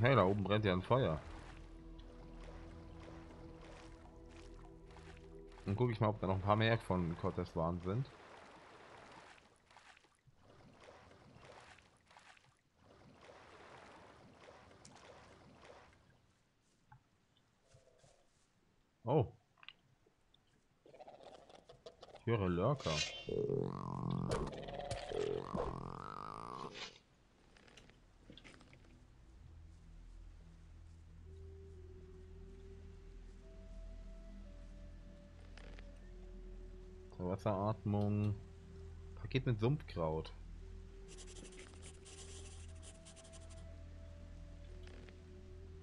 Hey, da oben brennt ja ein Feuer. Dann gucke ich mal, ob da noch ein paar mehr von Cortez waren sind. Oh. Ich höre Lurker. Wasseratmung. Paket mit Sumpfkraut.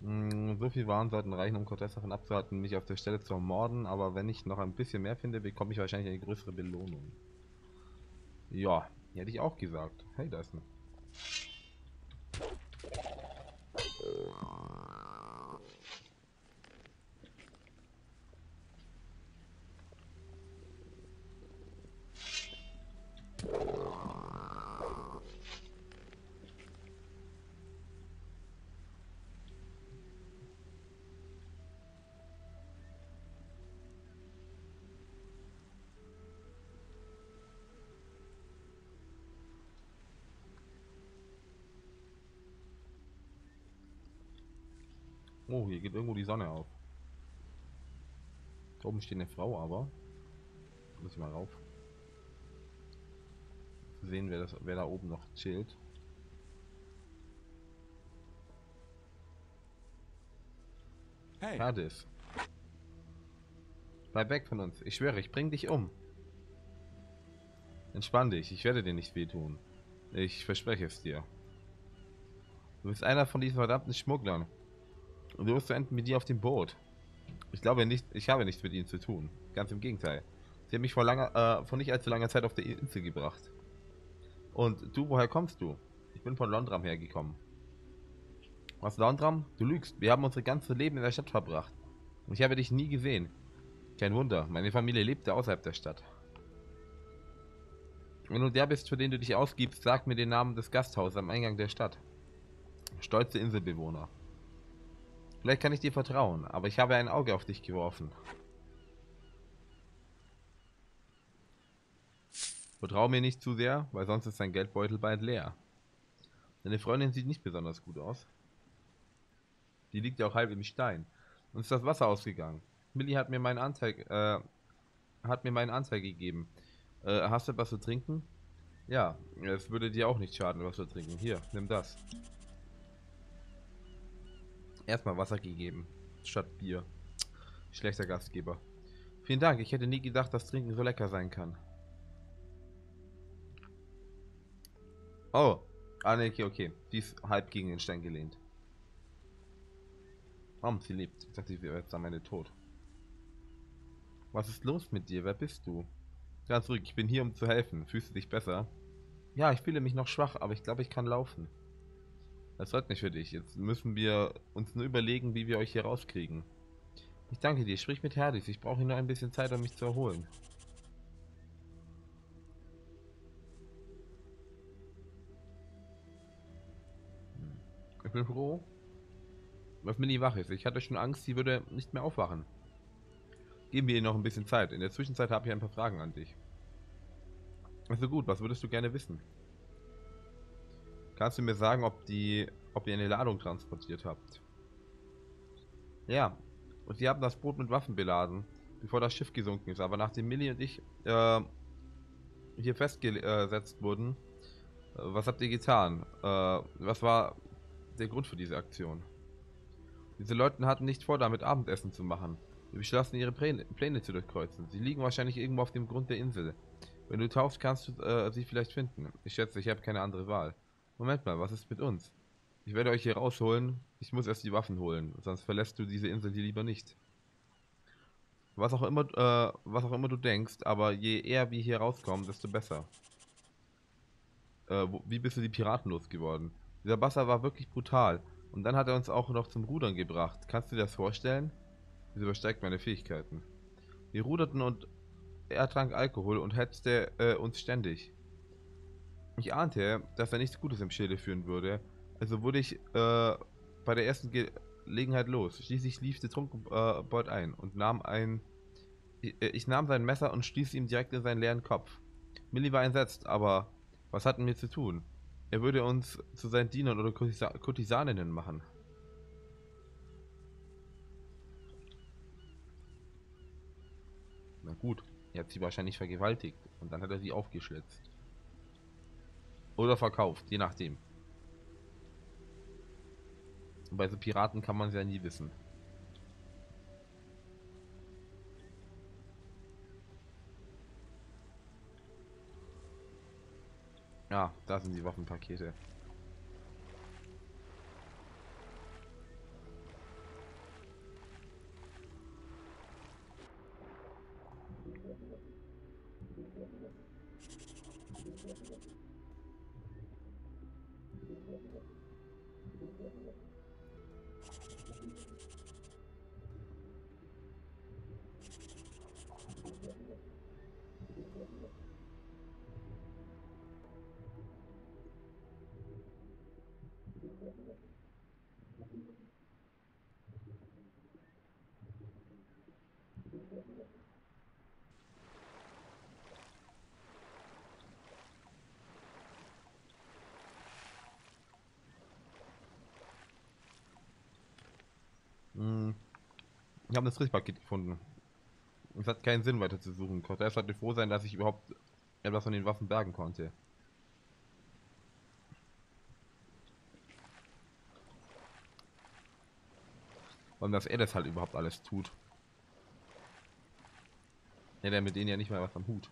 Hm, So viel Waren sollten reichen, um Cortez davon abzuhalten, mich auf der Stelle zu ermorden, aber wenn ich noch ein bisschen mehr finde, bekomme ich wahrscheinlich eine größere Belohnung. Ja, hätte ich auch gesagt. Hey, da ist eine. Oh, hier geht irgendwo die Sonne auf. Da oben steht eine Frau, aber. Muss ich mal rauf. Sehen, wer, das, wer da oben noch chillt. Hey, Hades. Bleib weg von uns. Ich schwöre, ich bring dich um. Entspann dich, ich werde dir nicht wehtun. Ich verspreche es dir. Du bist einer von diesen verdammten Schmugglern. Und du zu enden mit dir auf dem Boot. Ich glaube nicht, ich habe nichts mit ihnen zu tun. Ganz im Gegenteil. Sie haben mich vor langer, äh, vor nicht allzu langer Zeit auf der Insel gebracht. Und du, woher kommst du? Ich bin von Londram hergekommen. Was Londram? Du lügst. Wir haben unser ganzes Leben in der Stadt verbracht. Und ich habe dich nie gesehen. Kein Wunder, meine Familie lebte außerhalb der Stadt. Wenn du der bist, für den du dich ausgibst, sag mir den Namen des Gasthauses am Eingang der Stadt. Stolze Inselbewohner. Vielleicht kann ich dir vertrauen, aber ich habe ein Auge auf dich geworfen. Vertrau mir nicht zu sehr, weil sonst ist dein Geldbeutel bald leer. Deine Freundin sieht nicht besonders gut aus. Die liegt ja auch halb im Stein. Und ist das Wasser ausgegangen. Millie hat mir meinen Anzeig, äh, hat mir meinen Anzeig gegeben. Äh, hast du was zu trinken? Ja, es würde dir auch nicht schaden, was zu trinken. Hier, nimm das. Erstmal Wasser gegeben, statt Bier. Schlechter Gastgeber. Vielen Dank, ich hätte nie gedacht, dass Trinken so lecker sein kann. Oh, ah ne, okay, okay. Die ist halb gegen den Stein gelehnt. Warum sie lebt? Ich dachte, sie wäre jetzt am Ende tot. Was ist los mit dir? Wer bist du? Ganz ruhig, ich bin hier, um zu helfen. Fühlst du dich besser? Ja, ich fühle mich noch schwach, aber ich glaube, ich kann laufen. Das freut mich für dich. Jetzt müssen wir uns nur überlegen, wie wir euch hier rauskriegen. Ich danke dir. Sprich mit Herdis. Ich brauche nur ein bisschen Zeit, um mich zu erholen. Ich bin froh, dass Mini wach ist. Ich hatte schon Angst, sie würde nicht mehr aufwachen. Geben wir ihr noch ein bisschen Zeit. In der Zwischenzeit habe ich ein paar Fragen an dich. Also gut, was würdest du gerne wissen? Kannst du mir sagen, ob die, ob ihr eine Ladung transportiert habt? Ja, und sie haben das Boot mit Waffen beladen, bevor das Schiff gesunken ist. Aber nachdem Millie und ich äh, hier festgesetzt wurden, äh, was habt ihr getan? Äh, was war der Grund für diese Aktion? Diese Leute hatten nicht vor, damit Abendessen zu machen. Sie beschlossen, ihre Pläne, zu durchkreuzen. Sie liegen wahrscheinlich irgendwo auf dem Grund der Insel. Wenn du tauchst, kannst du äh, sie vielleicht finden. Ich schätze, ich habe keine andere Wahl. Moment mal, was ist mit uns? Ich werde euch hier rausholen. Ich muss erst die Waffen holen, sonst verlässt du diese Insel hier lieber nicht. Was auch immer, äh, was auch immer du denkst, aber je eher wir hier rauskommen, desto besser. Äh, wo, wie bist du die Piraten losgeworden? Dieser Basser war wirklich brutal. Und dann hat er uns auch noch zum Rudern gebracht. Kannst du dir das vorstellen? Das übersteigt meine Fähigkeiten. Wir ruderten und er trank Alkohol und hetzte äh, uns ständig. Ich ahnte, dass er nichts Gutes im Schilde führen würde, also wurde ich äh, bei der ersten Gelegenheit los. Schließlich lief der Trunkenbold ein und nahm ein. Ich, äh, ich nahm sein Messer und stieß ihm direkt in seinen leeren Kopf. Millie war entsetzt, aber was hatten wir zu tun? Er würde uns zu seinen Dienern oder Kurtisa Kurtisaninnen machen. Na gut, er hat sie wahrscheinlich vergewaltigt und dann hat er sie aufgeschlitzt. Oder verkauft, je nachdem. Und bei so Piraten kann man es ja nie wissen. Ja, da sind die Waffenpakete. Ich habe das Richtpaket gefunden. Es hat keinen Sinn weiter zu suchen. Cortez sollte froh sein, dass ich überhaupt etwas von den Waffen bergen konnte. Und dass er das halt überhaupt alles tut. Ja, der mit denen ja nicht mal was am Hut.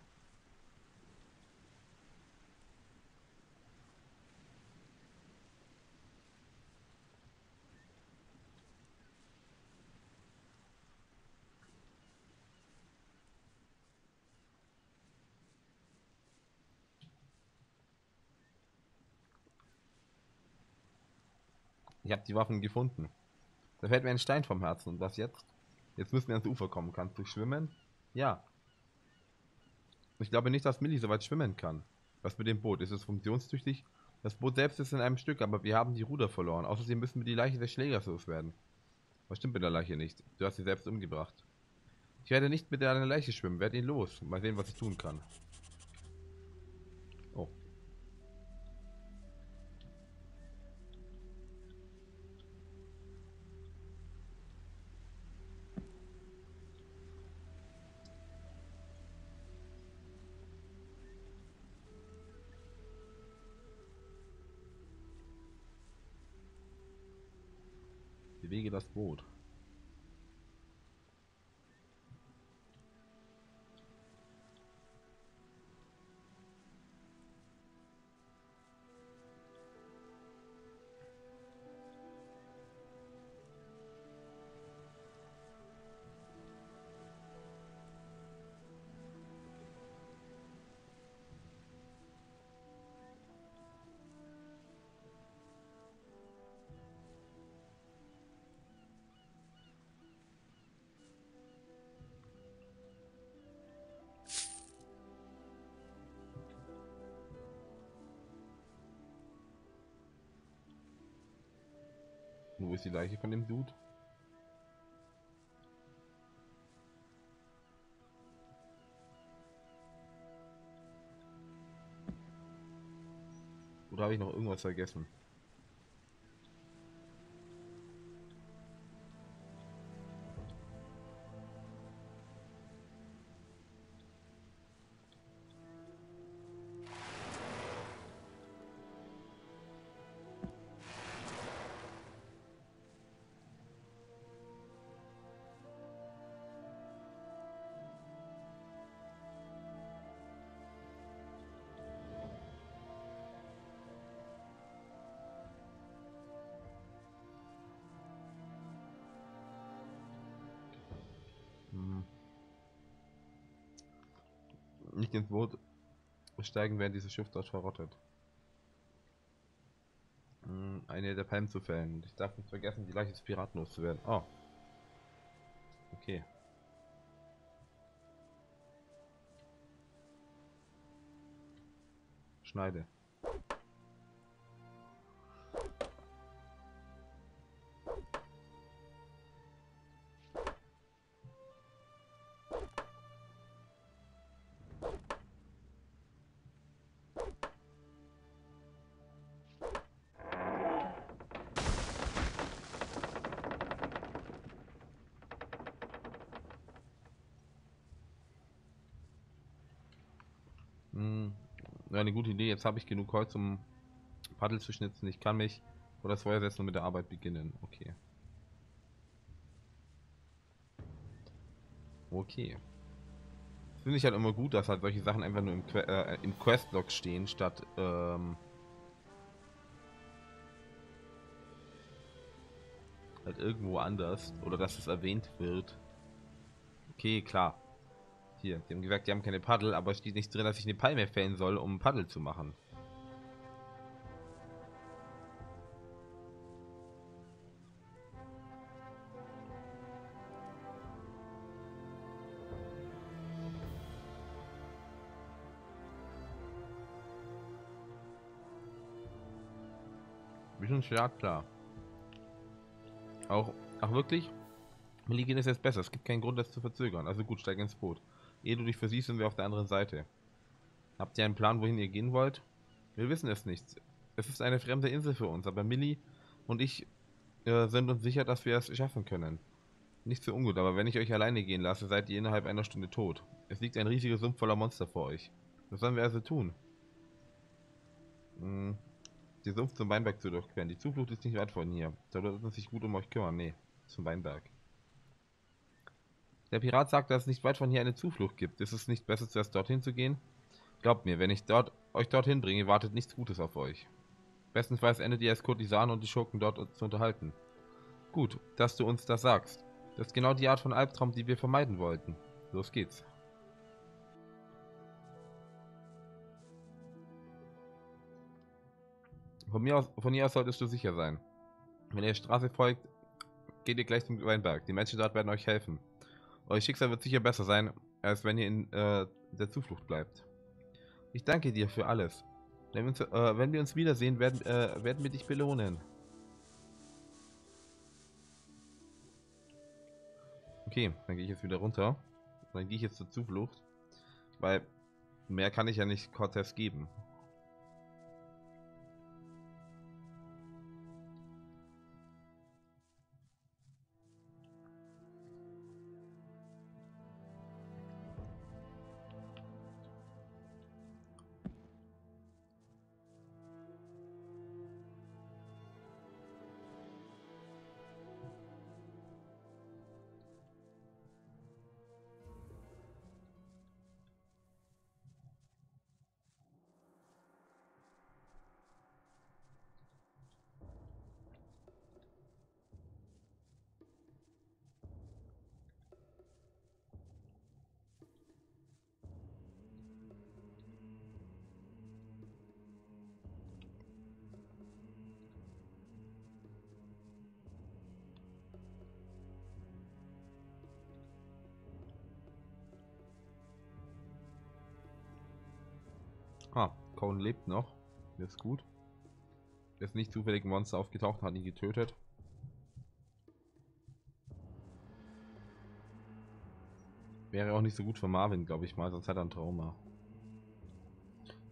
Habe die Waffen gefunden. Da fällt mir ein Stein vom Herzen. Und was jetzt? Jetzt müssen wir ans Ufer kommen. Kannst du schwimmen? Ja. Ich glaube nicht, dass Millie so weit schwimmen kann. Was mit dem Boot? Ist es funktionstüchtig? Das Boot selbst ist in einem Stück, aber wir haben die Ruder verloren. Außerdem müssen wir die Leiche des Schlägers loswerden. Was stimmt mit der Leiche nicht? Du hast sie selbst umgebracht. Ich werde nicht mit deiner Leiche schwimmen. Werde ihn los. Mal sehen, was ich tun kann. Das Boot. Wo ist die Leiche von dem Dude? Oder habe ich noch irgendwas vergessen? Nicht ins Boot steigen, während dieses Schiff dort verrottet. Hm, Eine der Palmen zu fällen. Ich darf nicht vergessen, die Leiche des Piraten loszuwerden. Oh. Okay. Schneide. Eine gute Idee. Jetzt habe ich genug Holz, um Paddel zu schnitzen. Ich kann mich vor das Feuer setzen und mit der Arbeit beginnen. Okay. Okay. Finde ich halt immer gut, dass halt solche Sachen einfach nur im, que äh, im Questlog stehen, statt ähm, halt irgendwo anders. Oder dass es erwähnt wird. Okay, klar. Hier, die haben gesagt, die haben keine Paddel, aber es steht nicht drin, dass ich eine Palme fällen soll, um Paddel zu machen. Bisschen stark klar. Auch, auch wirklich, mir geht es jetzt besser. Es gibt keinen Grund, das zu verzögern. Also gut, steig ins Boot. Ehe du dich versiehst, sind wir auf der anderen Seite. Habt ihr einen Plan, wohin ihr gehen wollt? Wir wissen es nicht. Es ist eine fremde Insel für uns, aber Millie und ich äh, sind uns sicher, dass wir es schaffen können. Nicht so ungut, aber wenn ich euch alleine gehen lasse, seid ihr innerhalb einer Stunde tot. Es liegt ein riesiger Sumpf voller Monster vor euch. Was sollen wir also tun? Hm, den Sumpf zum Weinberg zu durchqueren. Die Zuflucht ist nicht weit von hier. Da wird man sich gut um euch kümmern. Nee, zum Weinberg. Der Pirat sagt, dass es nicht weit von hier eine Zuflucht gibt. Ist es nicht besser, zuerst dorthin zu gehen? Glaubt mir, wenn ich dort, euch dorthin bringe, wartet nichts Gutes auf euch. Bestenfalls endet ihr als Kurtisanen und die Schurken dort zu unterhalten. Gut, dass du uns das sagst. Das ist genau die Art von Albtraum, die wir vermeiden wollten. Los geht's. Von, mir aus, von hier aus solltest du sicher sein. Wenn ihr der Straße folgt, geht ihr gleich zum Weinberg. Die Menschen dort werden euch helfen. Euer Schicksal wird sicher besser sein, als wenn ihr in äh, der Zuflucht bleibt. Ich danke dir für alles. Wenn wir uns, äh, wenn wir uns wiedersehen, werden, äh, werden wir dich belohnen. Okay, dann gehe ich jetzt wieder runter. Dann gehe ich jetzt zur Zuflucht. Weil mehr kann ich ja nicht Cortez geben. Ah, Cohen lebt noch. Das ist gut. Ist nicht zufällig ein Monster aufgetaucht, hat ihn getötet. Wäre auch nicht so gut für Marvin, glaube ich mal, sonst hat er ein Trauma.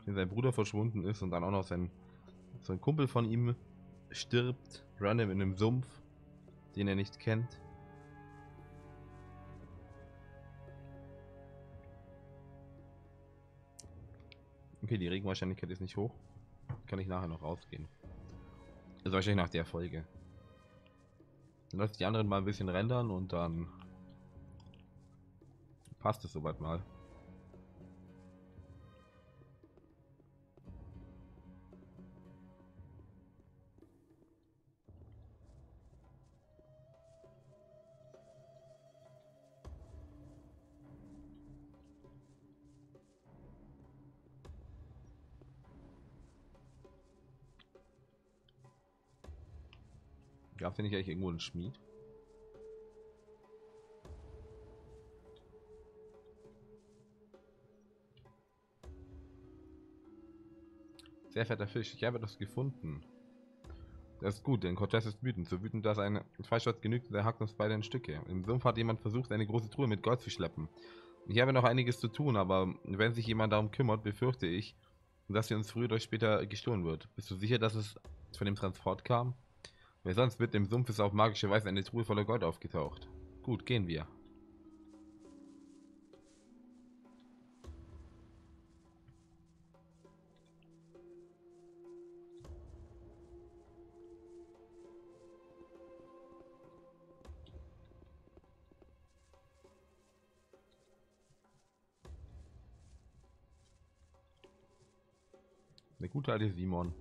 Wenn sein Bruder verschwunden ist und dann auch noch sein, so ein Kumpel von ihm stirbt, random in einem Sumpf, den er nicht kennt. Okay, die Regenwahrscheinlichkeit ist nicht hoch. Kann ich nachher noch rausgehen. Also wahrscheinlich nach der Folge. Dann lasse die anderen mal ein bisschen rendern und dann passt es soweit mal. Es nicht eigentlich irgendwo einen Schmied? Sehr fetter Fisch. Ich habe das gefunden. Das ist gut, denn Cortez ist wütend. So wütend, dass ein Fleischschatz genügt, der hackt uns beide in Stücke. Im Sumpf hat jemand versucht, eine große Truhe mit Gold zu schleppen. Ich habe noch einiges zu tun, aber wenn sich jemand darum kümmert, befürchte ich, dass sie uns früher oder später gestohlen wird. Bist du sicher, dass es von dem Transport kam? Wer sonst mit dem Sumpf ist auf magische Weise eine Truhe voller Gold aufgetaucht. Gut, gehen wir. Der gute alte Simon.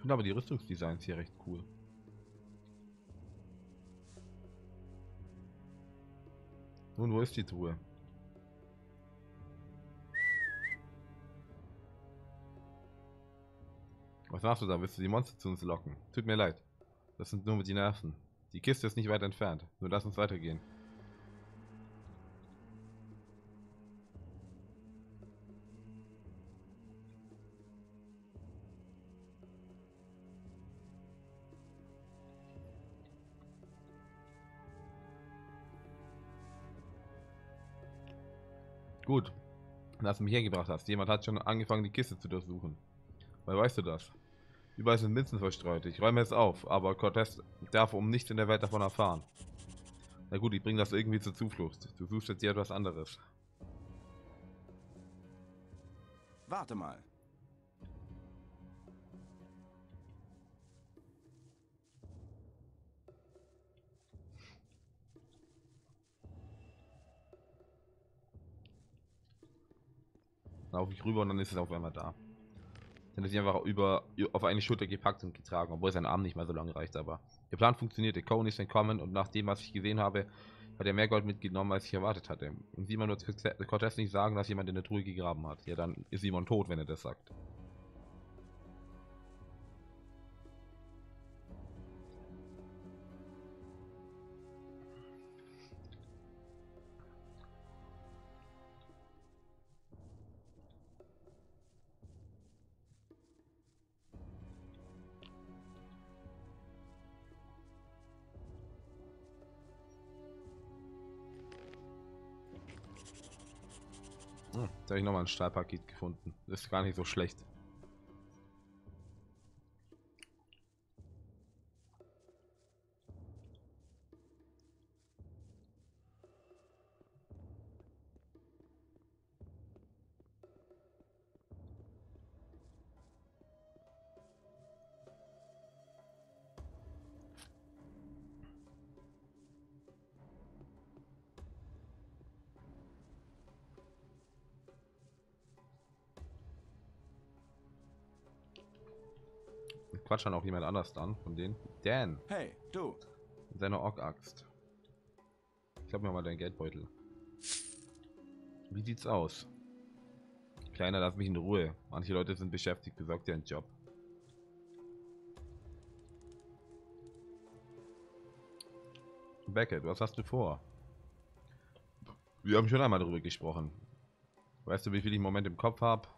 Ich finde aber die Rüstungsdesigns hier recht cool. Nun, wo ist die Truhe? Was machst du da? Willst du die Monster zu uns locken? Tut mir leid. Das sind nur die Nerven. Die Kiste ist nicht weit entfernt. Nur lass uns weitergehen. Gut. Dass du mich hergebracht hast. Jemand hat schon angefangen, die Kiste zu durchsuchen. Weil weißt du das? Überall sind Münzen verstreut. Ich räume es auf, aber Cortez darf um nichts in der Welt davon erfahren. Na gut, ich bringe das irgendwie zur Zuflucht. Du suchst jetzt hier etwas anderes. Warte mal. Laufe ich rüber und dann ist es auf einmal da. Dann ist sie einfach über, auf eine Schulter gepackt und getragen, obwohl sein Arm nicht mehr so lange reicht, aber der Plan funktionierte. Cohen ist entkommen und nach dem, was ich gesehen habe, hat er mehr Gold mitgenommen, als ich erwartet hatte. Und Simon wird Cortez nicht sagen, dass jemand in der Truhe gegraben hat. Ja, dann ist Simon tot, wenn er das sagt. Hm, da habe ich nochmal ein Stahlpaket gefunden. Das ist gar nicht so schlecht. Quatsch dann auch jemand anders dann von denen. Dan. Hey, du. Mit seiner Ork-Axt. Ich glaube mir mal deinen Geldbeutel. Wie sieht's aus? Kleiner, lass mich in Ruhe. Manche Leute sind beschäftigt, besorgt dir einen Job. Beckett, was hast du vor? Wir haben schon einmal darüber gesprochen. Weißt du, wie viel ich im Moment im Kopf habe?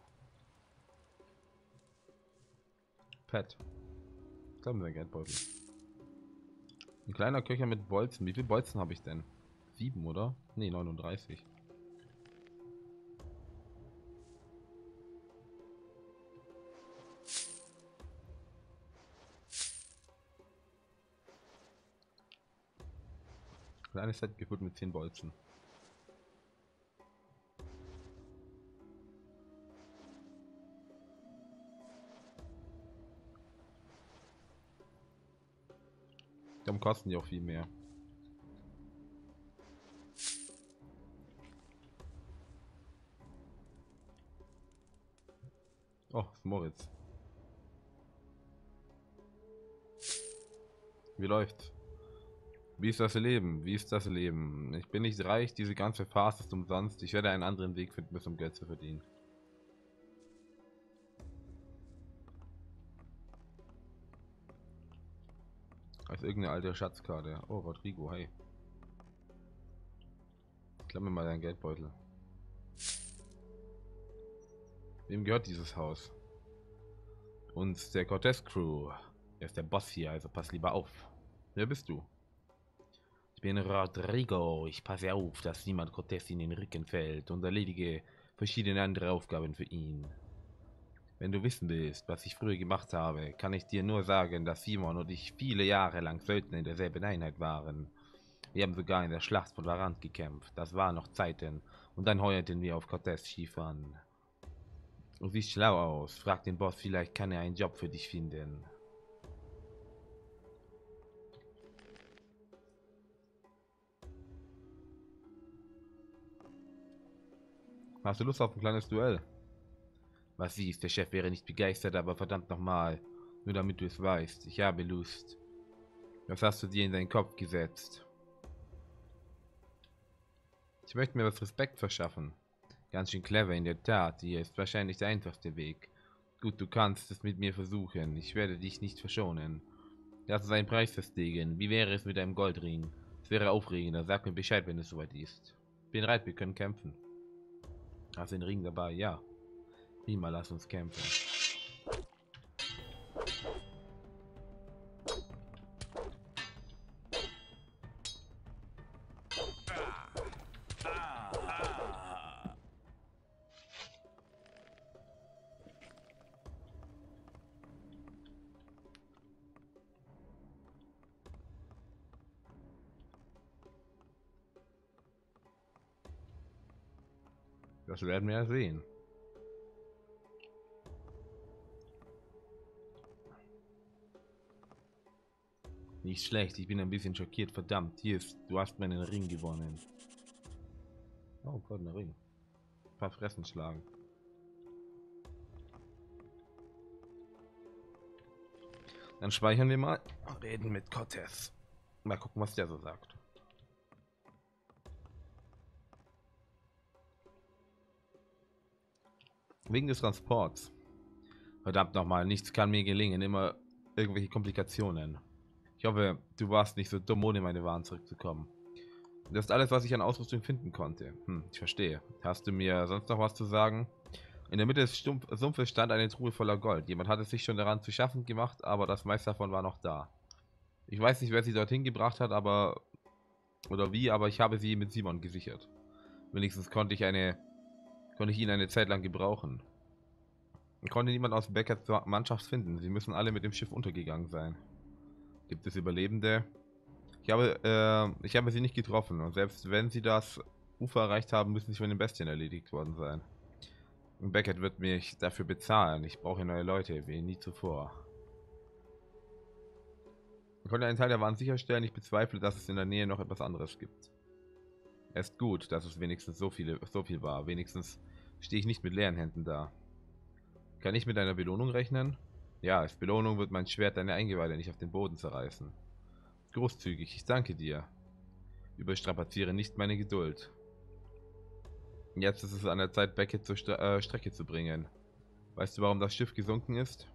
Pet. Da haben wir ein Geldbeutel. Ein kleiner Köcher mit Bolzen. Wie viele Bolzen habe ich denn? Sieben, oder? Ne, 39. Kleines Set gefüllt mit 10 Bolzen. Kosten die auch viel mehr. Oh, Moritz. Wie läuft? Wie ist das Leben? Wie ist das Leben? Ich bin nicht reich, diese ganze Farce ist umsonst. Ich werde einen anderen Weg finden, um Geld zu verdienen. Als irgendeine alte Schatzkarte. Oh, Rodrigo, hey. Klamm mir mal deinen Geldbeutel. Wem gehört dieses Haus? Uns der Cortez Crew. Er ist der Boss hier, also pass lieber auf. Wer bist du? Ich bin Rodrigo. Ich passe auf, dass niemand Cortez in den Rücken fällt und erledige verschiedene andere Aufgaben für ihn. Wenn du wissen willst, was ich früher gemacht habe, kann ich dir nur sagen, dass Simon und ich viele Jahre lang Söldner in derselben Einheit waren. Wir haben sogar in der Schlacht von Varant gekämpft. Das waren noch Zeiten. Und dann heuerten wir auf Cortés Schiff an. Du siehst schlau aus. Frag den Boss, vielleicht kann er einen Job für dich finden. Hast du Lust auf ein kleines Duell? Was siehst, der Chef wäre nicht begeistert, aber verdammt nochmal. Nur damit du es weißt, ich habe Lust. Was hast du dir in deinen Kopf gesetzt? Ich möchte mir was Respekt verschaffen. Ganz schön clever in der Tat. Hier ist wahrscheinlich der einfachste Weg. Gut, du kannst es mit mir versuchen. Ich werde dich nicht verschonen. Lass uns einen Preis festlegen. Wie wäre es mit einem Goldring? Es wäre aufregender. Sag mir Bescheid, wenn es soweit ist. Bin bereit, wir können kämpfen. Hast du den Ring dabei? Ja. Prima, lass uns kämpfen. Das werden wir ja sehen. Nicht schlecht, ich bin ein bisschen schockiert. Verdammt, hier ist, du hast meinen Ring gewonnen. Oh, goldener Ring. Ein paar Fressen schlagen. Dann speichern wir mal. Reden mit Cortez. Mal gucken, was der so sagt. Wegen des Transports. Verdammt nochmal, nichts kann mir gelingen, immer irgendwelche Komplikationen. Ich hoffe, du warst nicht so dumm, ohne meine Waren zurückzukommen. Das ist alles, was ich an Ausrüstung finden konnte. Hm, ich verstehe. Hast du mir sonst noch was zu sagen? In der Mitte des Stumpf Sumpfes stand eine Truhe voller Gold. Jemand hatte sich schon daran zu schaffen gemacht, aber das meiste davon war noch da. Ich weiß nicht, wer sie dorthin gebracht hat, aber... Oder wie, aber ich habe sie mit Simon gesichert. Wenigstens konnte ich eine konnte ich ihn eine Zeit lang gebrauchen. Ich konnte niemand aus Beckers Mannschaft finden. Sie müssen alle mit dem Schiff untergegangen sein. Gibt es Überlebende? Ich habe, äh, ich habe sie nicht getroffen und selbst wenn sie das Ufer erreicht haben, müssen sie von den Bestien erledigt worden sein. Beckett wird mich dafür bezahlen. Ich brauche neue Leute, wie nie zuvor. Ich konnte einen Teil der Waren sicherstellen. Ich bezweifle, dass es in der Nähe noch etwas anderes gibt. Es ist gut, dass es wenigstens so, viele, so viel war. Wenigstens stehe ich nicht mit leeren Händen da. Kann ich mit einer Belohnung rechnen? Ja, als Belohnung wird mein Schwert deine Eingeweide nicht auf den Boden zerreißen. Großzügig, ich danke dir. Überstrapaziere nicht meine Geduld. Jetzt ist es an der Zeit, Beckett zur St äh, Strecke zu bringen. Weißt du, warum das Schiff gesunken ist?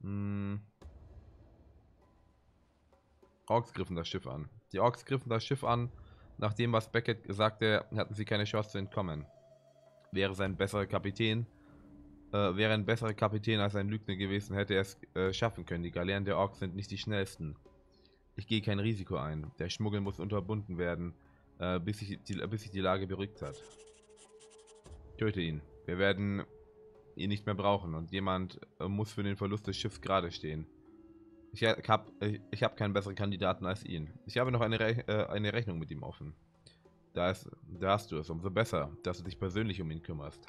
Hm. Orks griffen das Schiff an. Die Orks griffen das Schiff an, nach dem, was Beckett sagte, hatten sie keine Chance zu entkommen. Wäre sein besserer Kapitän, äh, wäre ein besserer Kapitän als ein Lügner gewesen, hätte er es äh, schaffen können. Die Galeeren der Orks sind nicht die schnellsten. Ich gehe kein Risiko ein. Der Schmuggel muss unterbunden werden, äh, bis, sich die, bis sich die Lage beruhigt hat. Töte ihn. Wir werden ihn nicht mehr brauchen und jemand äh, muss für den Verlust des Schiffs gerade stehen. Ich habe ich hab keinen besseren Kandidaten als ihn. Ich habe noch eine, Re äh, eine Rechnung mit ihm offen. Da, ist, da hast du es. Umso besser, dass du dich persönlich um ihn kümmerst.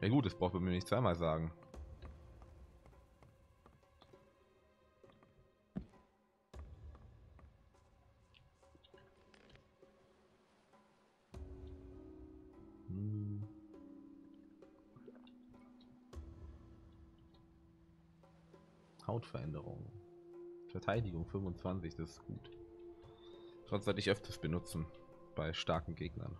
Ja gut, das braucht man mir nicht zweimal sagen. Hautveränderung. Verteidigung 25, das ist gut. Trotz sollte ich öfters benutzen bei starken Gegnern.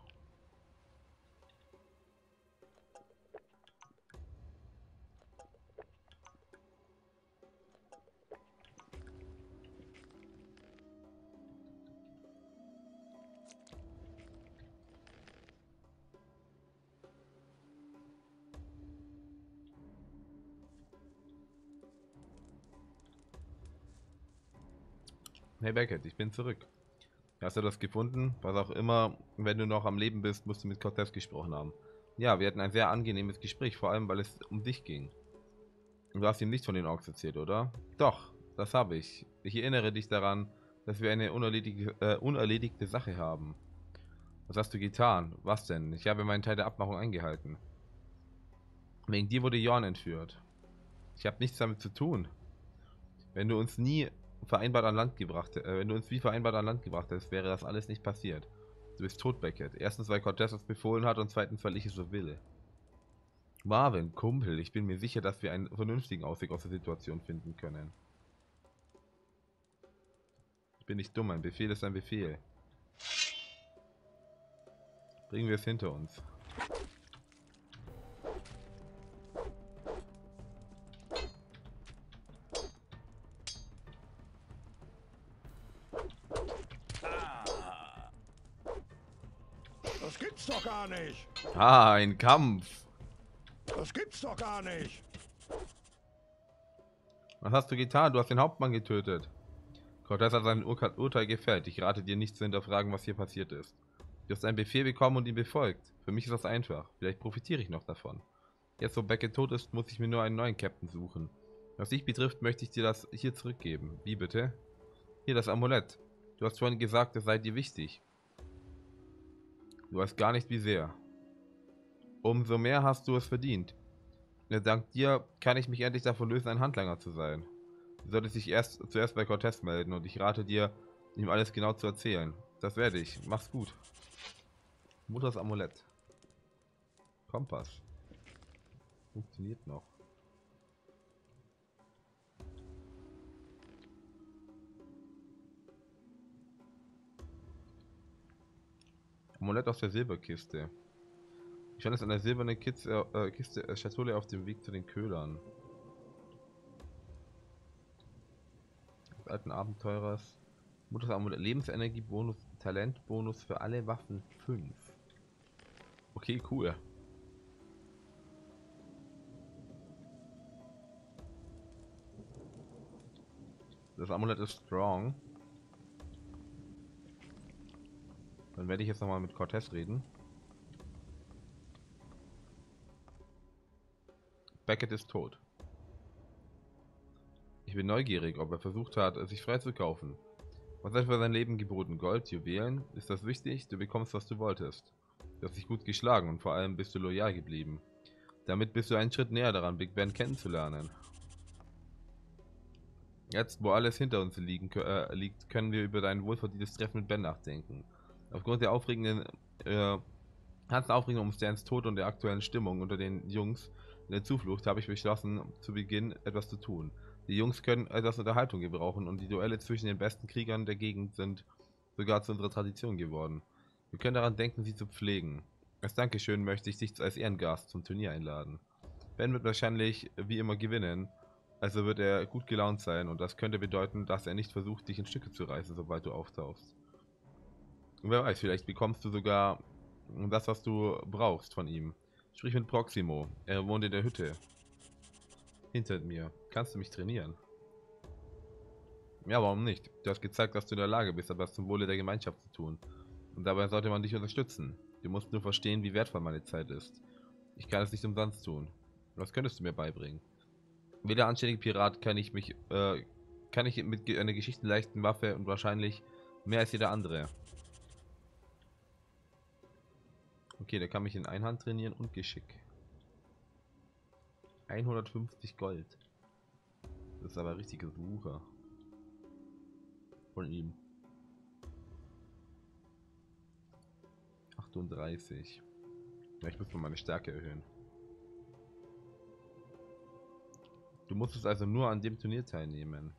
Hey Beckett, ich bin zurück. Hast du das gefunden? Was auch immer, wenn du noch am Leben bist, musst du mit Cortez gesprochen haben. Ja, wir hatten ein sehr angenehmes Gespräch, vor allem weil es um dich ging. Du hast ihm nicht von den Orks erzählt, oder? Doch, das habe ich. Ich erinnere dich daran, dass wir eine unerledigte, äh, unerledigte Sache haben. Was hast du getan? Was denn? Ich habe meinen Teil der Abmachung eingehalten. Wegen dir wurde Jorn entführt. Ich habe nichts damit zu tun. Wenn du uns nie vereinbart an Land gebracht, äh, wenn du uns wie vereinbart an Land gebracht hättest, wäre das alles nicht passiert. Du bist tot, Beckett. Erstens, weil Cortez es befohlen hat und zweitens, weil ich es so will. Marvin, Kumpel, ich bin mir sicher, dass wir einen vernünftigen Ausweg aus der Situation finden können. Ich bin nicht dumm, ein Befehl ist ein Befehl. Bringen wir es hinter uns. Nicht. Ah, ein Kampf. Das gibt's doch gar nicht. Was hast du getan? Du hast den Hauptmann getötet. Cortez hat sein Ur Urteil gefällt. Ich rate dir nicht zu hinterfragen, was hier passiert ist. Du hast einen Befehl bekommen und ihn befolgt. Für mich ist das einfach. Vielleicht profitiere ich noch davon. Jetzt, wo Beckett tot ist, muss ich mir nur einen neuen Captain suchen. Was dich betrifft, möchte ich dir das hier zurückgeben. Wie bitte? Hier, das Amulett. Du hast vorhin gesagt, es sei dir wichtig. Du weißt gar nicht, wie sehr. Umso mehr hast du es verdient. Dank dir kann ich mich endlich davon lösen, ein Handlanger zu sein. Du solltest dich erst zuerst bei Cortez melden und ich rate dir, ihm alles genau zu erzählen. Das werde ich. Mach's gut. Mutters Amulett. Kompass. Funktioniert noch. Amulett aus der Silberkiste. Ich fand es eine silberne Kiste, äh, Kiste, äh, Schatulle auf dem Weg zu den Köhlern. Des alten Abenteurers. Mutters Amulett. Lebensenergie-Bonus, Talentbonus für alle Waffen 5. Okay, cool. Das Amulett ist strong. Dann werde ich jetzt nochmal mit Cortez reden. Beckett ist tot. Ich bin neugierig, ob er versucht hat, sich freizukaufen. Was hat für sein Leben geboten? Gold, Juwelen? Ist das wichtig? Du bekommst, was du wolltest. Du hast dich gut geschlagen und vor allem bist du loyal geblieben. Damit bist du einen Schritt näher daran, Big Ben kennenzulernen. Jetzt, wo alles hinter uns liegen, äh, liegt, können wir über dein wohlverdientes Treffen mit Ben nachdenken. Aufgrund der aufregenden, äh, ganzen aufregenden Umstands Tod und der aktuellen Stimmung unter den Jungs in der Zuflucht habe ich beschlossen, zu Beginn etwas zu tun. Die Jungs können etwas Unterhaltung gebrauchen und die Duelle zwischen den besten Kriegern der Gegend sind sogar zu unserer Tradition geworden. Wir können daran denken, sie zu pflegen. Als Dankeschön möchte ich dich als Ehrengast zum Turnier einladen. Ben wird wahrscheinlich wie immer gewinnen, also wird er gut gelaunt sein und das könnte bedeuten, dass er nicht versucht, dich in Stücke zu reißen, sobald du auftauchst. Und wer weiß, vielleicht bekommst du sogar das, was du brauchst von ihm. Sprich mit Proximo. Er wohnt in der Hütte. Hinter mir. Kannst du mich trainieren? Ja, warum nicht? Du hast gezeigt, dass du in der Lage bist, etwas zum Wohle der Gemeinschaft zu tun. Und dabei sollte man dich unterstützen. Du musst nur verstehen, wie wertvoll meine Zeit ist. Ich kann es nicht umsonst tun. Was könntest du mir beibringen? Wie der anständige Pirat kann ich mich, äh, kann ich mit einer geschichtenleichten Waffe und wahrscheinlich mehr als jeder andere. Okay, der kann mich in Einhand trainieren und Geschick. 150 Gold. Das ist aber richtige Suche. Von ihm. 38. Ja, ich muss mal meine Stärke erhöhen. Du musstest also nur an dem Turnier teilnehmen.